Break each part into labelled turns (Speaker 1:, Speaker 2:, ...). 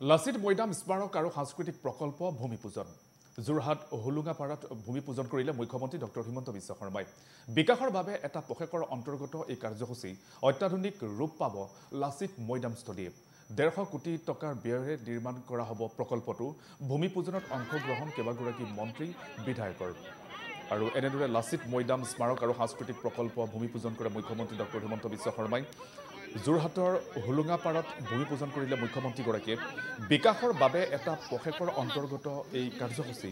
Speaker 1: লাচিত মৈদাম স্মাৰক আৰু সাংস্কৃতিক প্ৰকল্প ভূমিপূজন যোৰহাট হোলোঙাপাৰাত ভূমিপূজন কৰিলে মুখ্যমন্ত্ৰী ডক্টৰ হিমন্ত বিশ্ব শৰ্মাই। বিকাশৰ বাবে এটা পষেকৰ অন্তৰ্গত এই কাৰ্যসূচী অত্যাধুনিক ৰূপ পাব লাচিত মৈদামস্থলীয়ে। ডেৰশ কোটি টকাৰ ব্যয়েৰে নিৰ্মাণ কৰা হ'ব প্ৰকল্পটো। ভূমিপূজনত অংশগ্ৰহণ কেইবাগৰাকী মন্ত্ৰী বিধায়কৰ। আৰু এনেদৰে লাচিত মৈদাম স্মাৰক আৰু সাংস্কৃতিক প্ৰকল্প ভূমিপূজন কৰে মুখ্যমন্ত্ৰী ডক্টৰ হিমন্ত বিশ্ব শৰ্মাই। যোৰহাটৰ হোলোঙাপাৰত ভূমিপূজন কৰিলে মুখ্যমন্ত্ৰীগৰাকীয়ে। বিকাশৰ বাবে এটা পষেকৰ অন্তৰ্গত এই কাৰ্যসূচী।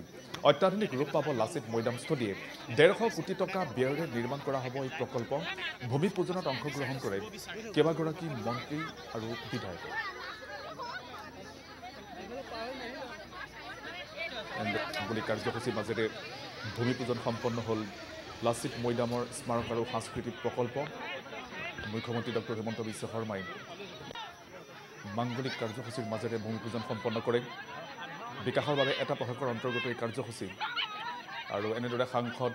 Speaker 1: অত্যাধুনিক ৰূপ পাব লাচিত মৈদামস্থলীয়ে ডেৰশ কোটি টকা ব্যয়েৰে নিৰ্মাণ কৰা হ'ব এই প্ৰকল্প। ভূমিপূজনত অংশগ্ৰহণ কৰে কেইবাগৰাকী মন্ত্ৰী আৰু বিধায়কে। বুলি কাৰ্যসূচীৰ মাজেৰে ভূমিপূজন সম্পন্ন হ'ল লাচিত মৈদামৰ স্মাৰক আৰু সাংস্কৃতিক প্ৰকল্প। মুখ্যমন্ত্ৰী ডক্টৰ হিমন্ত বিশ্ব শৰ্মাই মাংগলিক কাৰ্যসূচীৰ মাজেৰে ভূমিপূজন সম্পন্ন কৰে। বিকাশৰ বাবে এটা পষেকৰ অন্তৰ্গত এই কাৰ্যসূচী। আৰু এনেদৰে সাংসদ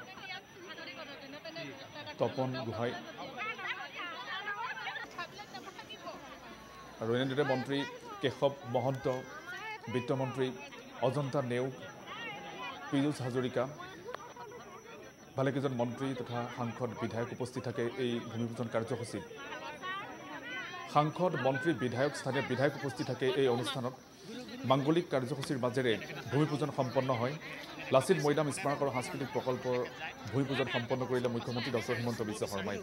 Speaker 1: তপন গোহাঁই আৰু এনেদৰে মন্ত্ৰী কেশৱ মহন্ত বিত্তমন্ত্ৰী অজন্তা নেওগ পীয়ুষ হাজৰিকা ভালেকেইজন মন্ত্ৰী তথা সাংসদ বিধায়ক উপস্থিত থাকে এই ভূমিপূজন কাৰ্যসূচীত। সাংসদ মন্ত্ৰী বিধায়ক স্থানীয় বিধায়ক উপস্থিত থাকে এই অনুষ্ঠানত। মাংগলিক কাৰ্যসূচীৰ মাজেৰে ভূমিপূজন সম্পন্ন হয়। লাচিত মৈদাম স্মাৰক আৰু সাংস্কৃতিক প্ৰকল্পৰ ভূমিপূজন সম্পন্ন কৰিলে মুখ্যমন্ত্ৰী ডক্টৰ হিমন্ত বিশ্ব শৰ্মাই।